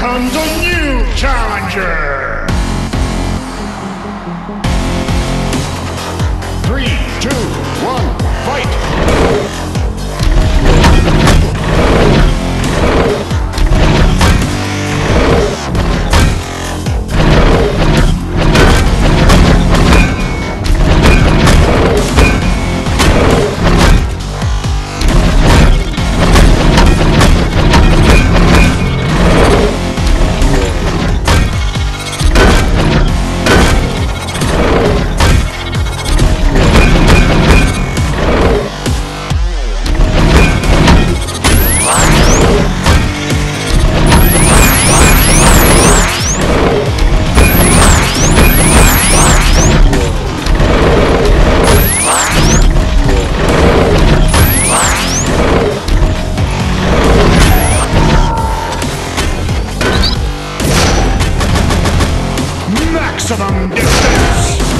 Comes a new challenger. Three, two, Maximum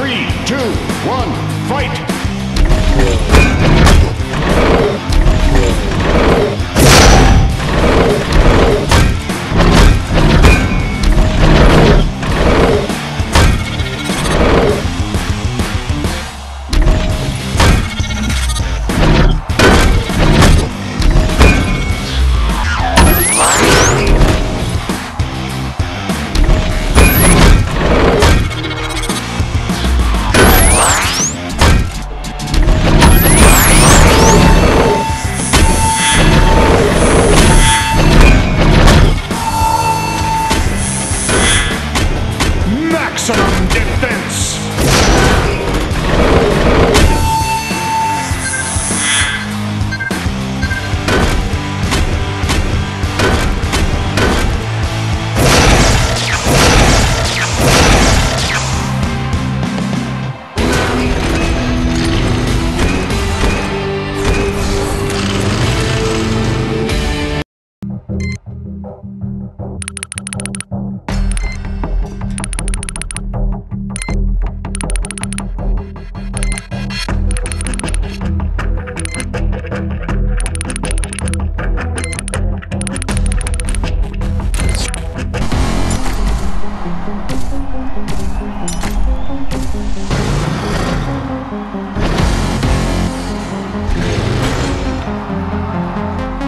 Three, two, one, fight! Whoa. Whoa. Whoa.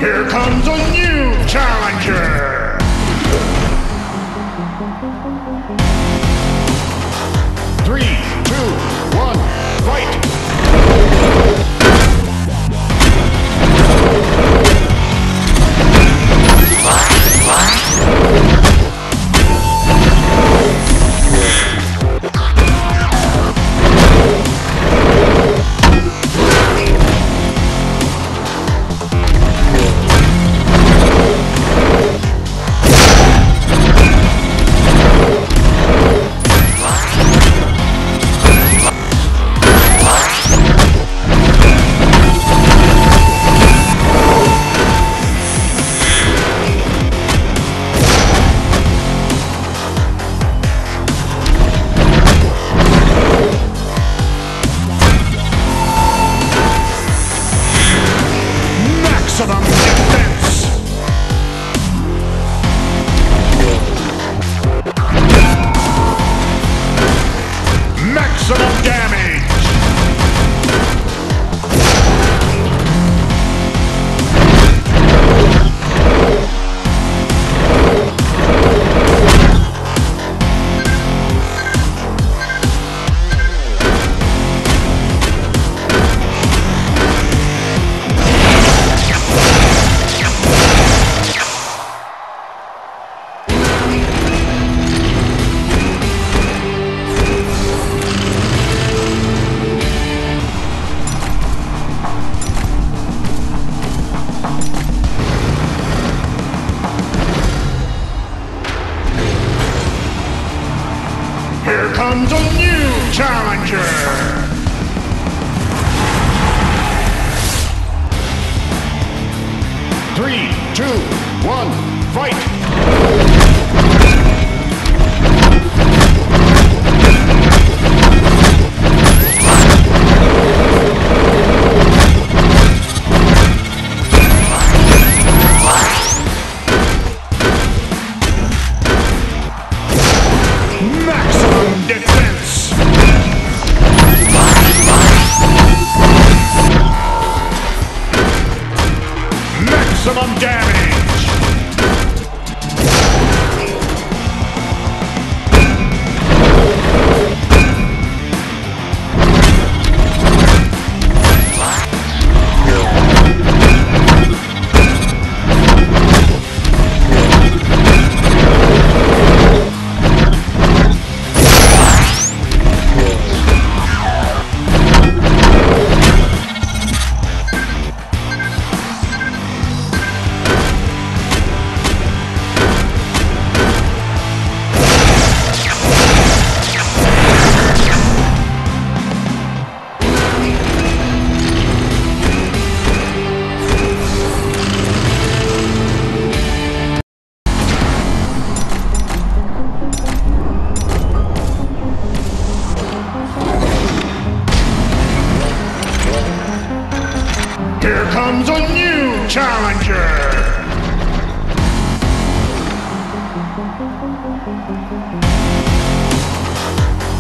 Here comes a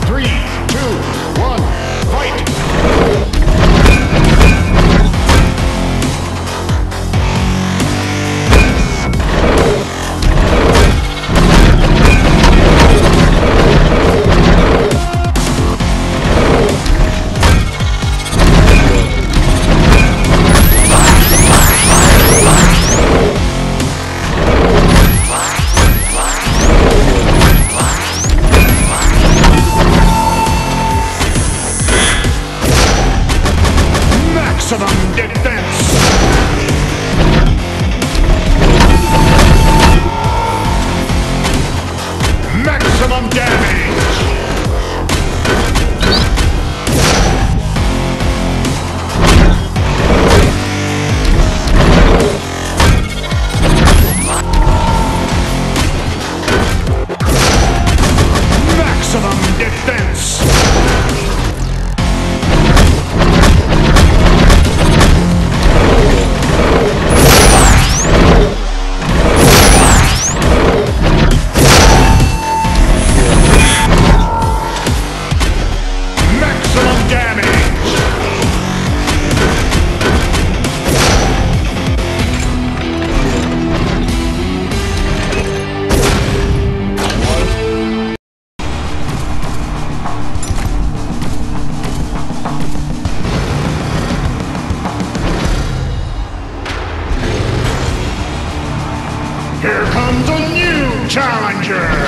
Three, two, challenger!